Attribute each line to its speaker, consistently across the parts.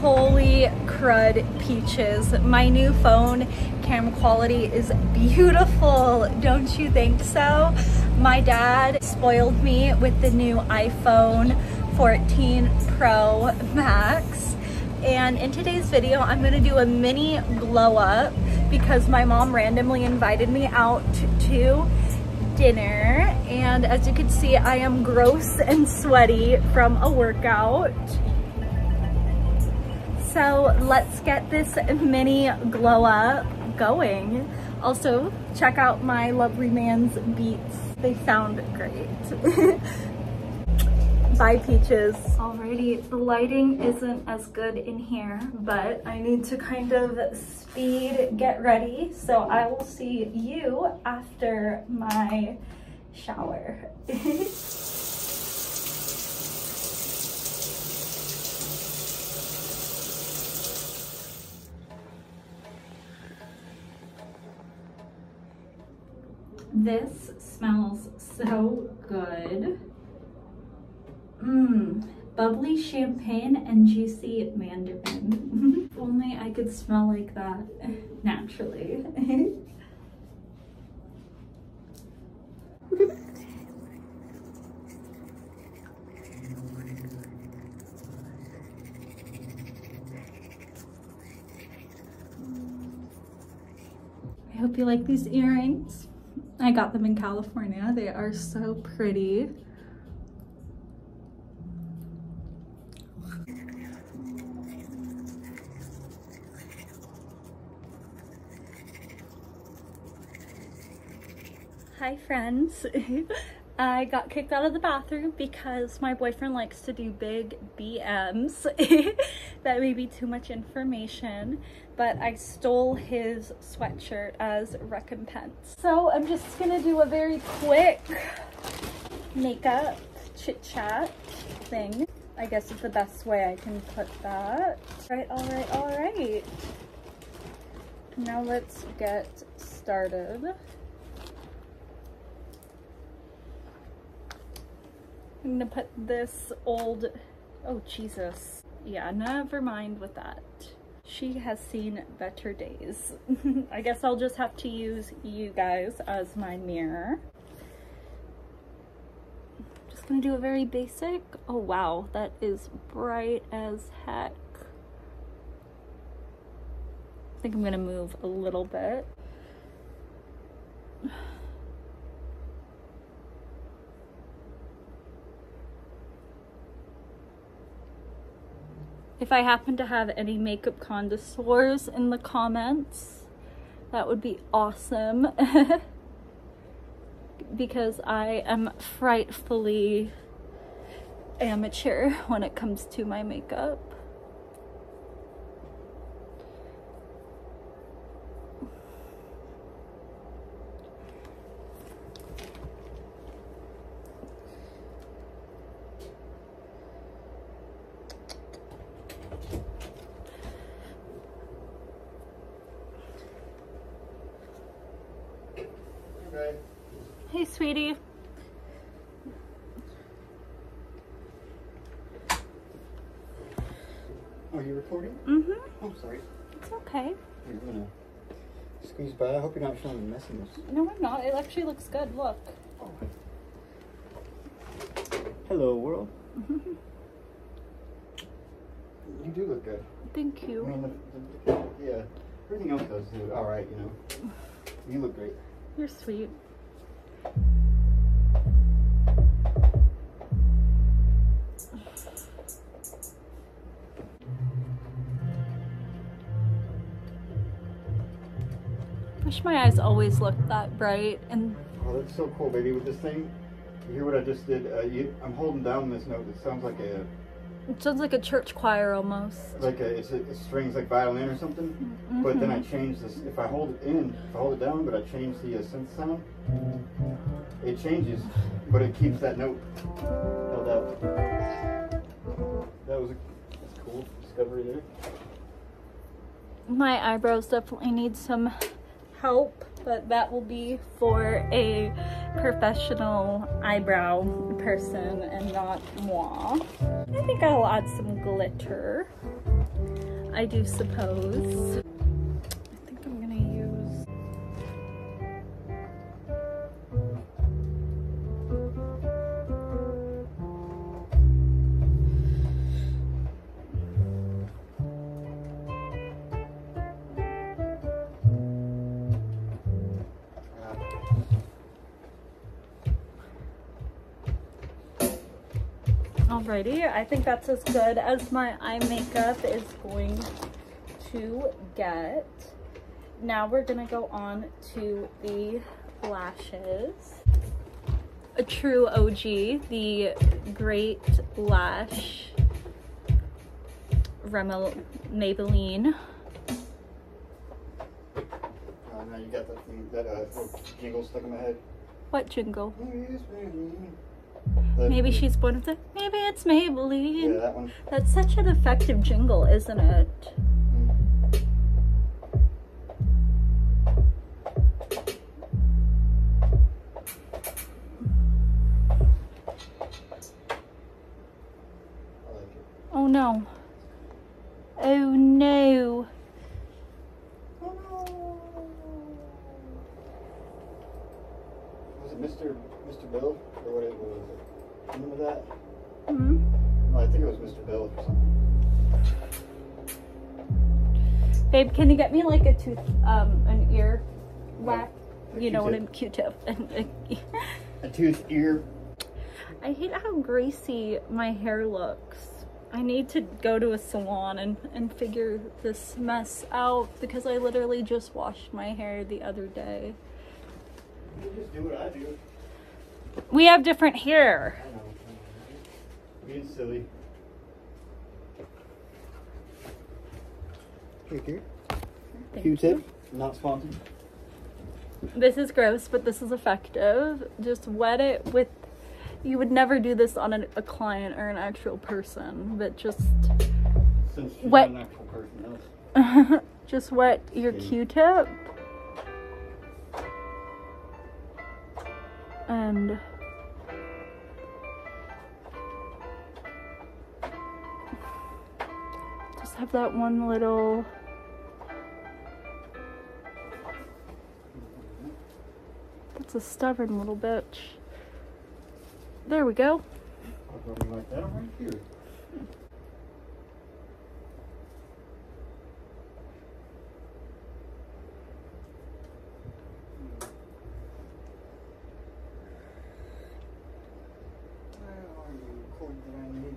Speaker 1: Holy crud peaches. My new phone camera quality is beautiful. Don't you think so? My dad spoiled me with the new iPhone 14 Pro Max. And in today's video, I'm gonna do a mini glow up because my mom randomly invited me out to dinner. And as you can see, I am gross and sweaty from a workout. So let's get this mini glow up going. Also, check out my lovely man's beats. They sound great. Bye peaches. Alrighty, the lighting isn't as good in here, but I need to kind of speed get ready. So I will see you after my shower. This smells so good. Mmm, bubbly champagne and juicy mandarin. if only I could smell like that naturally. I hope you like these earrings. I got them in California. They are so pretty. Hi friends. I got kicked out of the bathroom because my boyfriend likes to do big BMs. that may be too much information, but I stole his sweatshirt as recompense. So I'm just gonna do a very quick makeup chit chat thing. I guess it's the best way I can put that. All right, all right, all right. Now let's get started. I'm gonna put this old, oh Jesus. Yeah, never mind with that. She has seen better days. I guess I'll just have to use you guys as my mirror. Just gonna do a very basic. Oh wow, that is bright as heck. I think I'm gonna move a little bit. If I happen to have any makeup connoisseurs in the comments, that would be awesome. because I am frightfully amateur when it comes to my makeup. Sweetie.
Speaker 2: Are you recording?
Speaker 1: Mm-hmm.
Speaker 2: I'm oh, sorry.
Speaker 1: It's okay.
Speaker 2: You're gonna squeeze by. I hope you're not showing the messiness.
Speaker 1: No, I'm not. It actually looks good. Look.
Speaker 2: Oh. Hello, world. You do look good.
Speaker 1: Thank you.
Speaker 2: I mean, the, the, yeah. Everything else does do all right, you know. You look great.
Speaker 1: You're sweet. Wish my eyes always looked that bright and
Speaker 2: Oh, that's so cool, baby. With this thing, you hear what I just did? Uh, you, I'm holding down this note. It sounds like a
Speaker 1: it sounds like a church choir almost.
Speaker 2: like a it's a, it strings like violin or something. But then I change this. If I hold it in, if I hold it down, but I change the uh, synth sound, it changes, but it keeps that note held out. That was a that's a cool discovery there.
Speaker 1: My eyebrows definitely need some help, but that will be for a professional eyebrow person and not moi. I think I'll add some glitter. I do suppose. Alrighty, I think that's as good as my eye makeup is going to get. Now we're gonna go on to the lashes. A true OG, the Great Lash Rimmel Maybelline.
Speaker 2: Uh, now you got that thing, that uh, jingle stuck in my head.
Speaker 1: What jingle? Maybe she's one of the. Maybe it's Maybelline.
Speaker 2: Yeah, that one.
Speaker 1: That's such an effective jingle, isn't it?
Speaker 2: Mm. It.
Speaker 1: Oh no. Oh no.
Speaker 2: Oh no! Was it Mr. Mr. Bill or what it was? It? Remember that?
Speaker 1: Hmm?
Speaker 2: No, I think it was Mr. Bill or something.
Speaker 1: Babe, can you get me like a tooth, um, an ear whack? You know what I'm Q-tip.
Speaker 2: A tooth ear.
Speaker 1: I hate how greasy my hair looks. I need to go to a salon and, and figure this mess out because I literally just washed my hair the other day.
Speaker 2: You just do what I do.
Speaker 1: We have different hair.
Speaker 2: I know. Being silly. Here, here. Q-tip. Not sponsored.
Speaker 1: This is gross, but this is effective. Just wet it with. You would never do this on an, a client or an actual person, but just
Speaker 2: Since she's
Speaker 1: What?
Speaker 2: not an actual person else.
Speaker 1: just wet your Q-tip. And just have that one little That's a stubborn little bitch. There we go.
Speaker 2: I'll go like that right here. Where are you, cord that I need?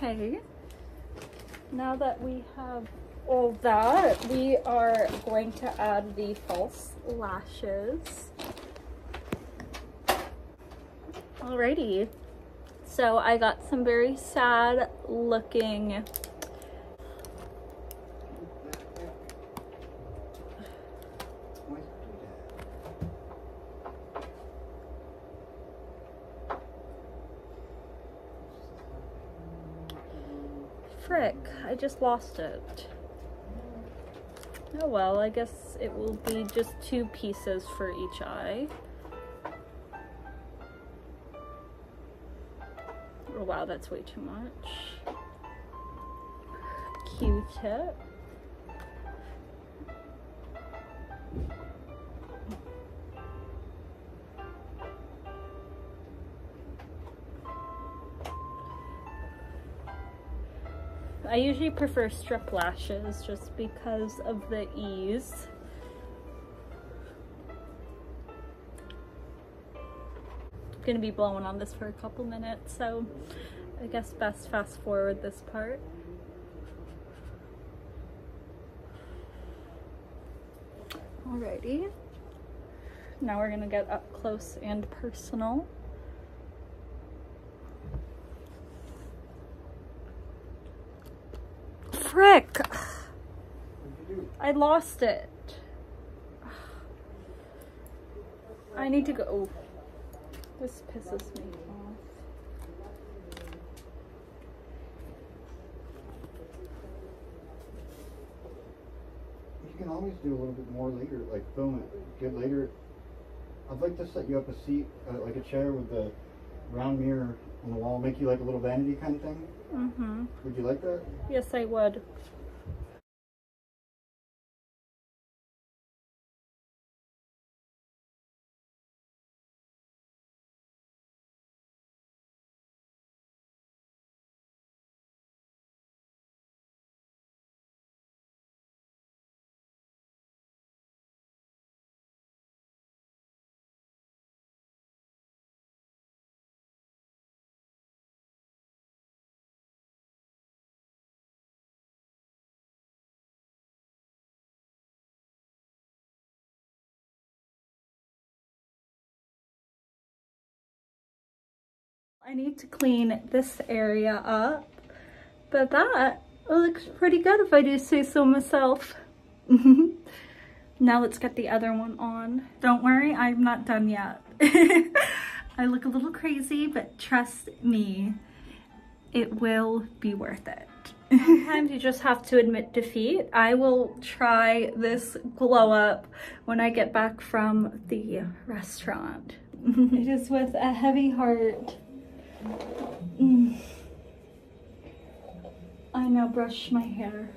Speaker 1: Okay. Now that we have all that, we are going to add the false lashes. Alrighty. So I got some very sad looking
Speaker 2: Why do
Speaker 1: frick. I just lost it. Oh well, I guess it will be just two pieces for each eye. Oh wow, that's way too much. Q-tip. I usually prefer strip lashes just because of the ease. I'm gonna be blowing on this for a couple minutes, so I guess best fast forward this part. Alrighty. Now we're gonna get up close and personal. I lost it. I need to go. Oh, this pisses me off.
Speaker 2: You can always do a little bit more later, like film it, get later. I'd like to set you up a seat, uh, like a chair with the round mirror on the wall, make you like a little vanity kind of thing.
Speaker 1: Mm-hmm.
Speaker 2: Would you like that?
Speaker 1: Yes, I would. I need to clean this area up, but that looks pretty good if I do say so myself. now let's get the other one on. Don't worry, I'm not done yet. I look a little crazy, but trust me, it will be worth it. Sometimes you just have to admit defeat. I will try this glow up when I get back from the restaurant. it is with a heavy heart Mm. I now brush my hair.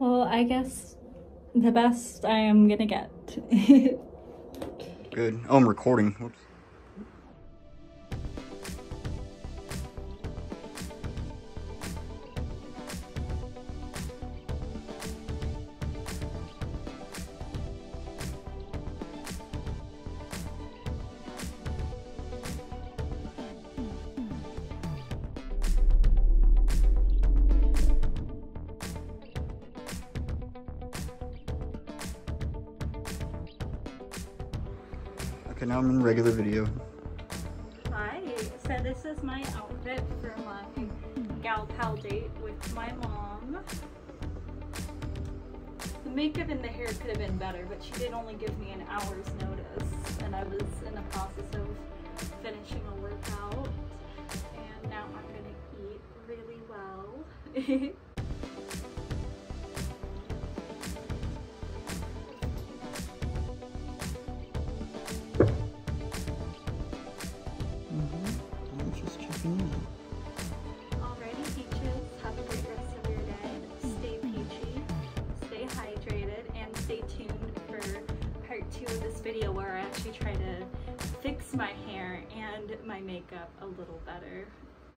Speaker 1: Well, I guess the best I am gonna get.
Speaker 2: Good. Oh, I'm recording. Whoops. Okay, now I'm in regular video.
Speaker 1: Hi, so this is my outfit for my uh, gal pal date with my mom. The makeup and the hair could have been better, but she did only give me an hour's notice, and I was in the process of finishing a workout, and now I'm gonna eat really well. my hair and my makeup a little better.